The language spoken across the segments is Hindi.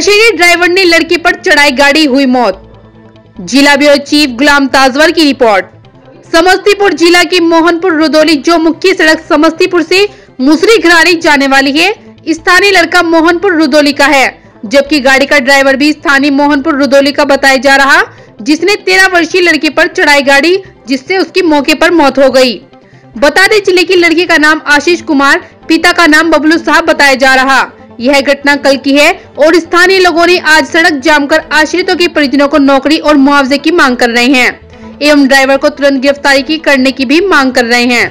नशेड़ी ड्राइवर ने लड़की पर चढ़ाई गाड़ी, हुई मौत। जिला ब्यूरो चीफ गुलाम ताजवर की रिपोर्ट। समस्तीपुर जिला के मोहनपुर रुदौली, जो मुख्य सड़क समस्तीपुर से मुसरी घरारी जाने वाली है, स्थानीय लड़का मोहनपुर रुदौली का है, जबकि गाड़ी का ड्राइवर भी स्थानीय मोहनपुर रुदौली का बताया जा रहा, जिसने तेरह वर्षीय लड़की पर चढ़ाई गाड़ी, जिससे उसकी मौके पर मौत हो गई। बता दें, ज़िले की लड़की का नाम आशीष कुमार, पिता का नाम बबलू साहब बताया जा रहा। यह घटना कल की है और स्थानीय लोगों ने आज सड़क जाम कर आश्रितों के परिजनों को नौकरी और मुआवजे की मांग कर रहे हैं एवं ड्राइवर को तुरंत गिरफ्तारी की करने की भी मांग कर रहे हैं।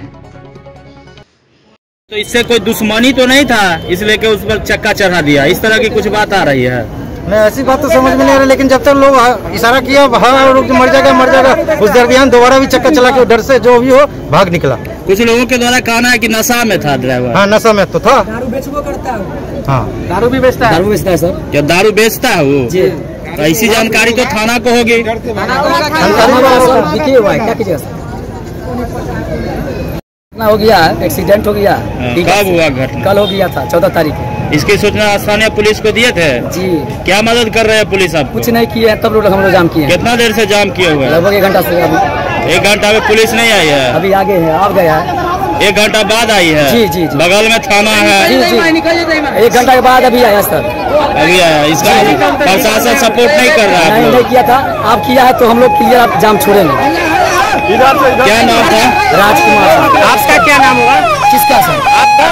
तो इससे कोई दुश्मनी तो नहीं था इसलिए कि उस पर चक्का चढ़ा दिया। इस तरह की कुछ बात आ रही है? नहीं ऐसी बात तो समझ में नहीं आ रही लेकिन जब तक लोग इशारा किया हाँ रुक मर जाएगा मर जाएगा उस दरमियान दोबारा भी चक्का चला के डर से जो भी हो भाग निकला। कुछ लोगों के द्वारा कहना है कि नशा में था ड्राइवर। हाँ नशा में तो था। दारू बेचबो करता है हाँ। दारू भी बेचता है? दारू बेचता है सर। क्या दारू बेचता है वो तो ऐसी जानकारी तो थाना को होगी। हुआ है क्या हो गया एक्सीडेंट हो गया। हाँ, ठीक है कब हुआ घटना? कल हो गया था चौदह तारीख इसकी सूचना स्थानीय पुलिस को दिए थे? जी। क्या मदद कर रहे हैं पुलिस आप कुछ नहीं किए हैं तब लोग हम लोग जाम किए कितना देर से जाम किए हुए हैं? लगभग एक घंटा से अभी एक घंटा में पुलिस नहीं आई है। अभी आगे है आप गया है? एक घंटा बाद आई है। जी, जी, जी। बगल में थाना है। जी जी। एक घंटा के बाद अभी आया सर। अभी आया इसका प्रशासन सपोर्ट नहीं कर रहा है नहीं किया था। आप किया है तो हम लोग क्लियर आप जाम छोड़ेंगे क्या नाम था? राजकुमार। आपका क्या नाम हुआ? किसका सर? आपका?